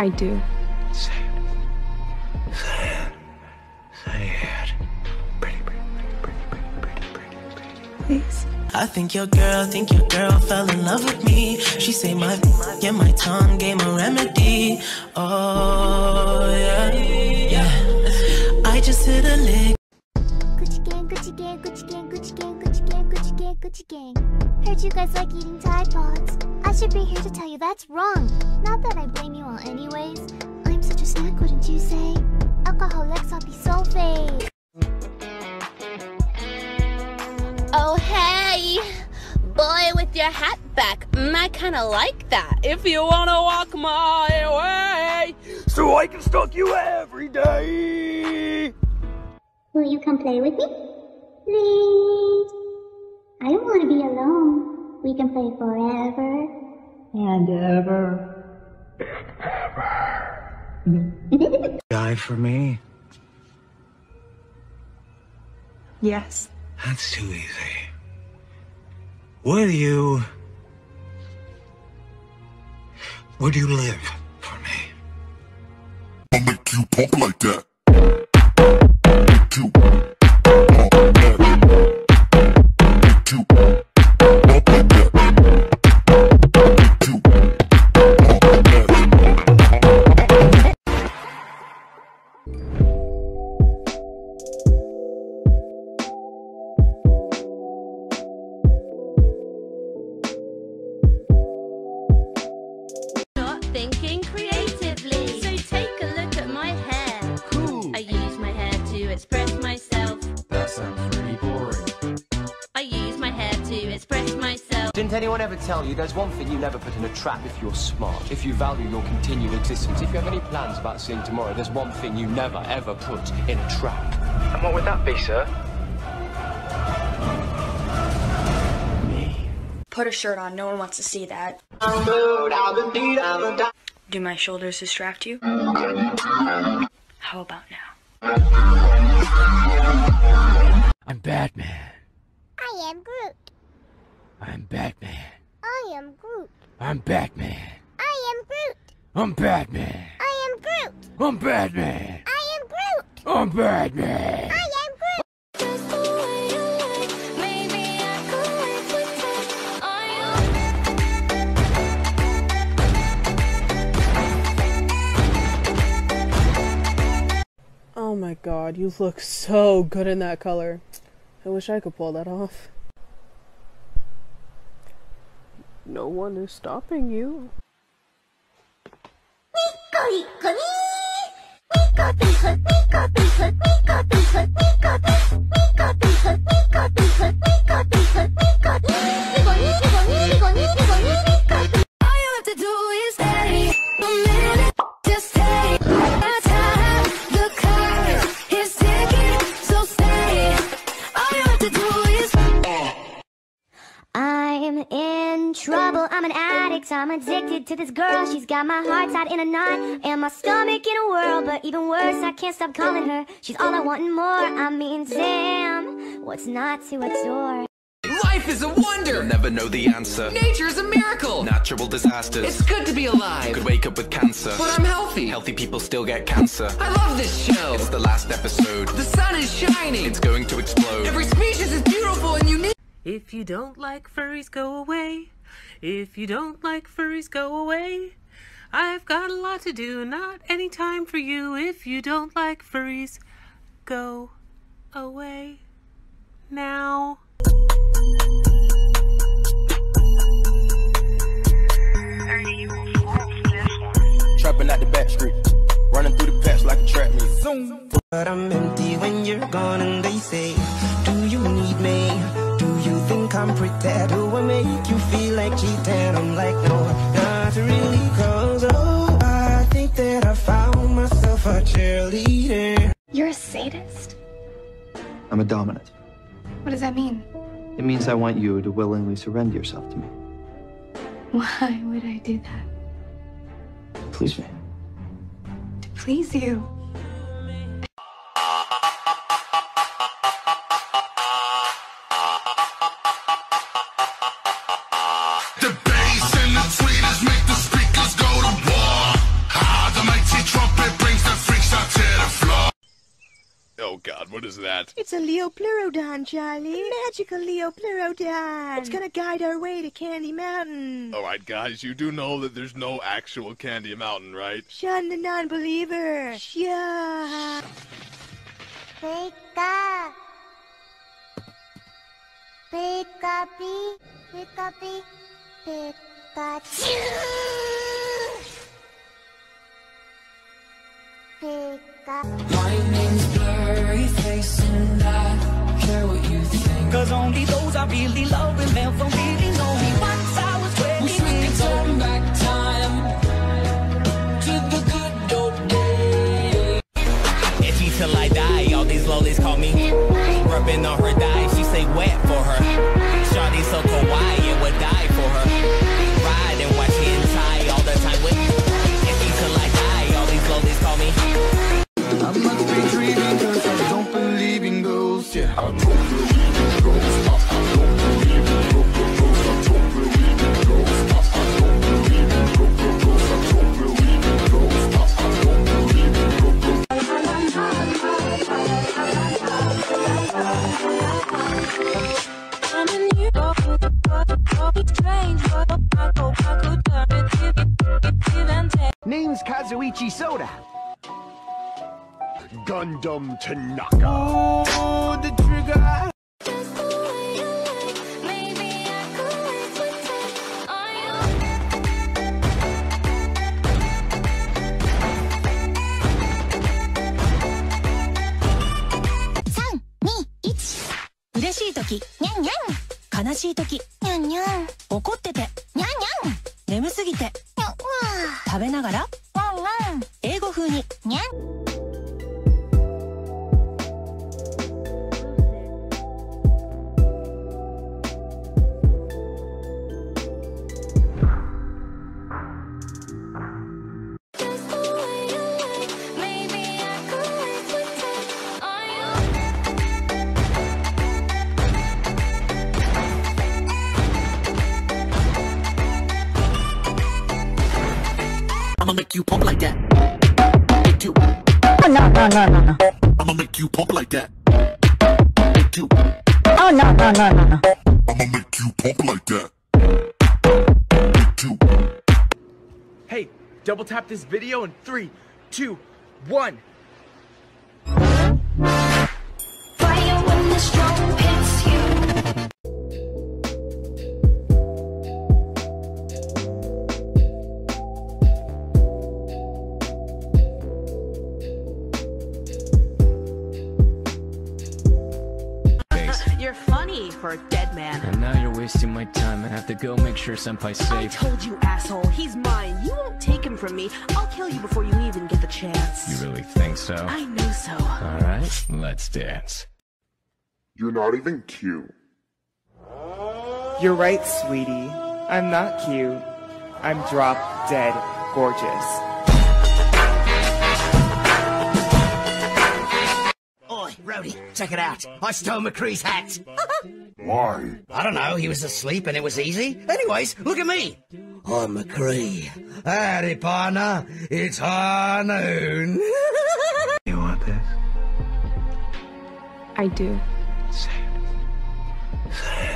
I do. Say it. Say it. Say it. Pretty, pretty, pretty, pretty, pretty, pretty, pretty. Please. I think your girl, think your girl fell in love with me. She say my, yeah, my tongue gave a remedy. Oh, yeah, yeah. I just hit a lick. Gucci gang, Gucci gang, Gucci gang, Gucci gang, Gucci gang, Gucci gang, Gucci gang. Heard you guys like eating Tide Pods. I should be here to tell you that's wrong. Not that I blame you all anyways. I'm such a snack, wouldn't you say? Alcoholics, I'll Lexopi sulfate. Oh, hey! Boy with your hat back. Mm, I kinda like that. If you wanna walk my way. So I can stalk you every day. Will you come play with me? Please. I don't want to be alone. We can play forever. And ever. Ever die for me. Yes. That's too easy. Would you. Would you live for me? I'll make you pump like that. You Didn't anyone ever tell you there's one thing you never put in a trap if you're smart? If you value your continued existence, if you have any plans about seeing tomorrow, there's one thing you never ever put in a trap. And what would that be, sir? Me. Put a shirt on, no one wants to see that. Do my shoulders distract you? How about now? I'm Batman. I am Groot. I'm Batman. I am Groot. I'm Batman. I am Groot. I'm Batman. I am Groot. I'm Batman. I am Groot. I'm Batman. I am Groot. Oh my god, you look so good in that color. I wish I could pull that off. No one is stopping you. I'm I'm an addict. I'm addicted to this girl. She's got my heart tied in a knot and my stomach in a whirl. But even worse, I can't stop calling her. She's all I want and more. I mean, damn, what's not to adore? Life is a wonder! You'll never know the answer. Nature is a miracle! Natural disasters. It's good to be alive! Could wake up with cancer. But I'm healthy! Healthy people still get cancer. I love this show! It's the last episode. The sun is shining! It's going to explode. Every species is beautiful and unique! If you don't like furries, go away. If you don't like furries, go away. I've got a lot to do, not any time for you. If you don't like furries, go away now. Trapping out the back street, running through the patch like a trap meet. But I'm empty when you're gone, and they say, I'm pretty? Do I make you feel like cheating? I'm like, No, not really, cause oh, I think that I found myself a cheerleader. You're a sadist? I'm a dominant. What does that mean? It means I want you to willingly surrender yourself to me. Why would I do that? To Please me. To please you. What is that? It's a Liopleurodon, Charlie. Magical Liopleurodon. It's gonna guide our way to Candy Mountain. All right, guys, you do know that there's no actual Candy Mountain, right? Shun the non-believer. Shun. Pika. Pika pee. Pika pee. Pikachu. Pika. My name's Blurry really love will never really know me. Once I was 20 Wish we could turn back time to the good old days. Itchy till I die, all these lollies call me Rubbing on her thigh, she say wet for her Soda. Gundam Tanaka. Oh, the trigger. Three, two, 嬉しい時にゃんにゃん悲しい時にゃんにゃん怒っててにゃんにゃん眠すぎてにゃんわ食べながらににゃん。No, no, no, no, no. I'ma make you pump like that. Make you. Oh, no, no, no, no, no. I'ma make you pump like that. Hey, double tap this video in three, two, one. For a dead man. And now you're wasting my time. I have to go make sure Senpai's I safe. told you, asshole. He's mine. You won't take him from me. I'll kill you before you even get the chance. You really think so? I know so. Alright, let's dance. You're not even cute. You're right, sweetie. I'm not cute. I'm drop dead gorgeous. Rody, check it out. I stole McCree's hat. Why? I don't know. He was asleep and it was easy. Anyways, look at me. I'm McCree. Howdy, partner. It's high noon. you want this? I do. Say it. Say it.